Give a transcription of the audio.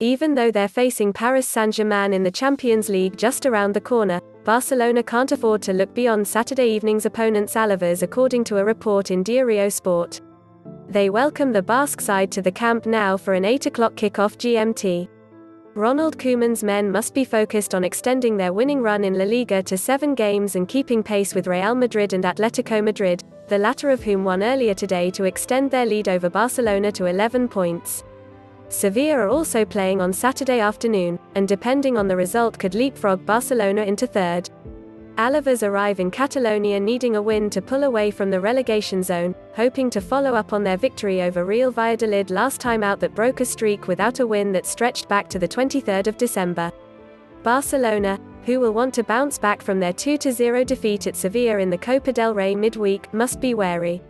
Even though they're facing Paris Saint-Germain in the Champions League just around the corner, Barcelona can't afford to look beyond Saturday evening's opponents Alaves according to a report in Diario Sport. They welcome the Basque side to the Camp Nou for an 8 o'clock kickoff GMT. Ronald Koeman's men must be focused on extending their winning run in La Liga to seven games and keeping pace with Real Madrid and Atletico Madrid, the latter of whom won earlier today to extend their lead over Barcelona to 11 points. Sevilla are also playing on Saturday afternoon, and depending on the result could leapfrog Barcelona into third. Alaves arrive in Catalonia needing a win to pull away from the relegation zone, hoping to follow up on their victory over Real Valladolid last time out that broke a streak without a win that stretched back to the 23rd of December. Barcelona, who will want to bounce back from their 2-0 defeat at Sevilla in the Copa del Rey midweek, must be wary.